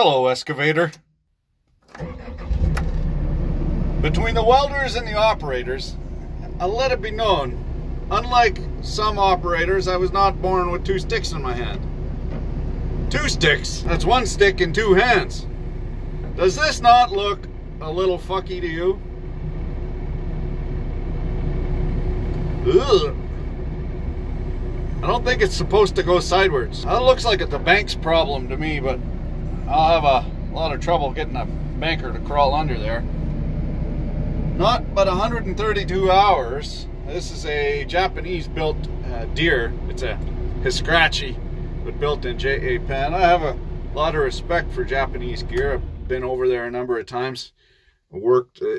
Hello, excavator. Between the welders and the operators, I'll let it be known, unlike some operators, I was not born with two sticks in my hand. Two sticks? That's one stick in two hands. Does this not look a little fucky to you? Ugh. I don't think it's supposed to go sideways. That looks like it's a bank's problem to me, but I'll have a lot of trouble getting a banker to crawl under there. Not but 132 hours. This is a Japanese built uh, Deere. It's a Hitachi, but built in Japan. I have a lot of respect for Japanese gear. I've been over there a number of times. Worked, uh,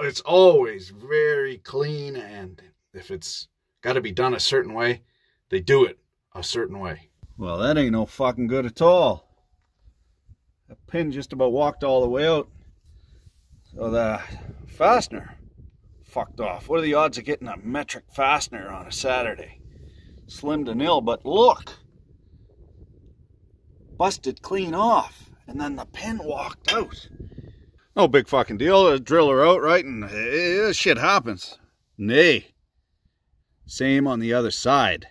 it's always very clean and if it's got to be done a certain way, they do it a certain way. Well, that ain't no fucking good at all. The pin just about walked all the way out. So the fastener fucked off. What are the odds of getting a metric fastener on a Saturday? Slim to nil, but look. Busted clean off. And then the pin walked out. No big fucking deal. drill her out, right? And uh, shit happens. Nay. Same on the other side.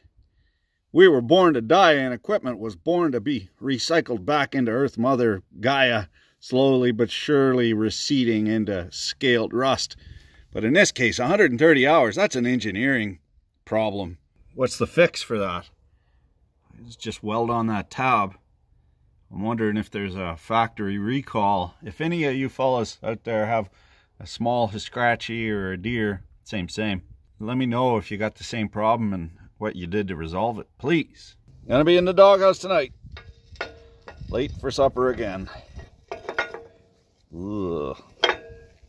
We were born to die, and equipment was born to be recycled back into Earth Mother Gaia, slowly but surely receding into scaled rust. But in this case, 130 hours, that's an engineering problem. What's the fix for that? It's just weld on that tab. I'm wondering if there's a factory recall. If any of you fellas out there have a small scratchy or a Deere, same, same. Let me know if you got the same problem and what you did to resolve it, please. Gonna be in the doghouse tonight. Late for supper again. Ugh.